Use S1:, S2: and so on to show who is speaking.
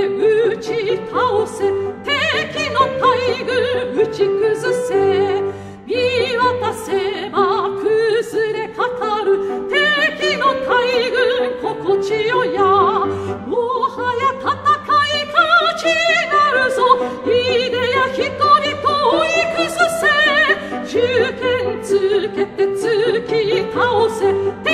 S1: て打ち倒せ敵の大軍打ち崩せ見渡せば崩れかかる敵の大軍心地よやもはや戦い勝ちなるぞいでや人々追い崩せ銃剣つけて突き倒せ